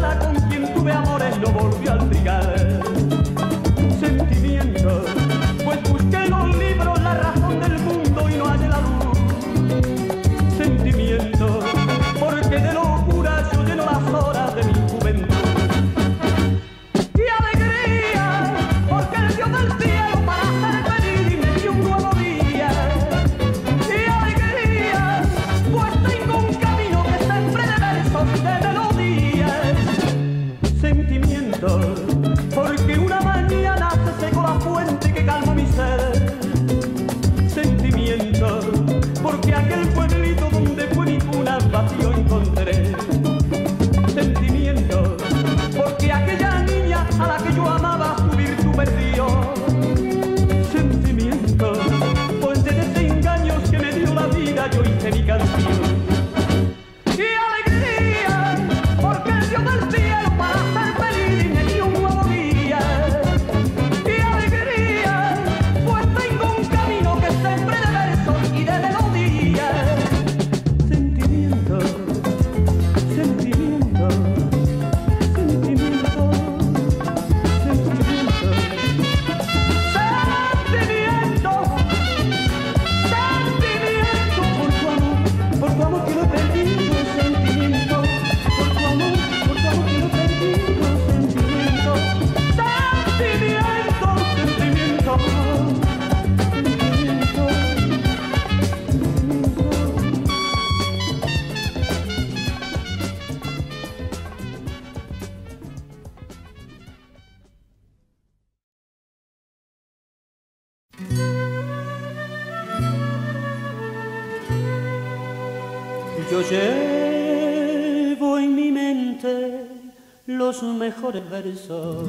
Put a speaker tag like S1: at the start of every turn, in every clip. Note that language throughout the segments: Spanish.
S1: la con quien tuve amores no volvió al trigar. Sentimiento, pues busqué en los libros la razón del mundo y no hallé la luz. Sentimiento, porque de locura Yo llevo en mi mente los mejores versos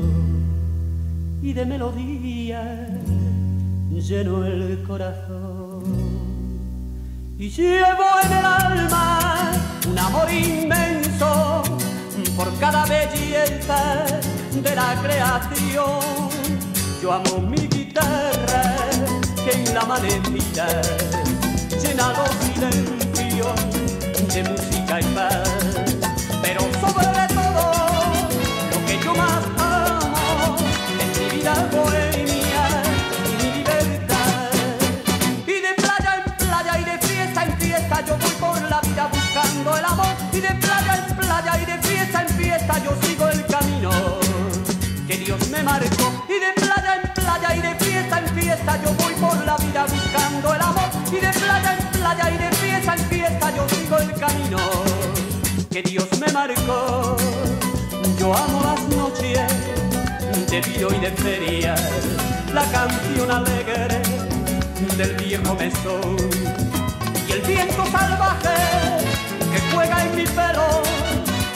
S1: y de melodía lleno el corazón. Y llevo en el alma un amor inmenso por cada belleza de la creación. Yo amo mi guitarra que en la amanecida llena los silencios música y paz. Camino que Dios me marcó. Yo amo las noches de vino y de feria, la canción alegre del viejo mesón y el viento salvaje que juega en mi pelo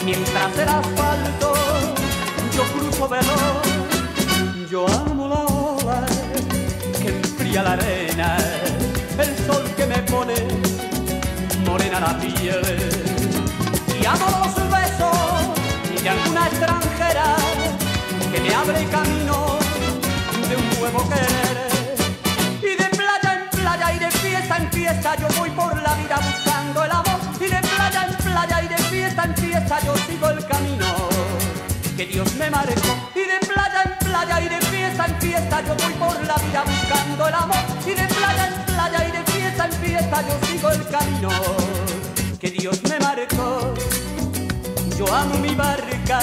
S1: mientras el asfalto yo cruzo veloz. Yo amo la ola que enfría la arena, el sol que me pone la piel. Y amo los besos de alguna extranjera que me abre camino de un nuevo querer. Y de playa en playa y de fiesta en fiesta yo voy por la vida buscando el amor. Y de playa en playa y de fiesta en fiesta yo sigo el camino que Dios me marcó. Y de playa en playa y de fiesta en fiesta yo voy por la vida buscando el amor. Y de playa en playa y de fiesta en fiesta yo sigo el camino Yo amo mi barca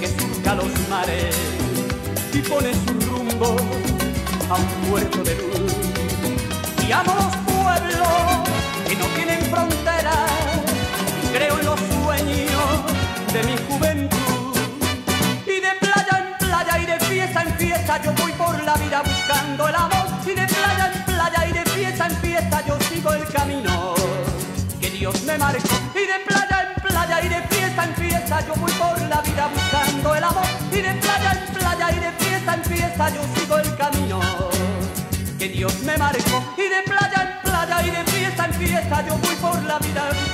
S1: que surca los mares y pone su rumbo a un puerto de luz. Y amo los pueblos que no tienen fronteras creo en los sueños de mi juventud. Y de playa en playa y de fiesta en fiesta yo voy por la vida buscando el amor. Y de playa en playa y de fiesta en fiesta yo sigo el camino que Dios me marcó. Y de playa fiesta en fiesta yo voy por la vida buscando el amor. Y de playa en playa y de fiesta en fiesta yo sigo el camino que Dios me marcó. Y de playa en playa y de fiesta en fiesta yo voy por la vida.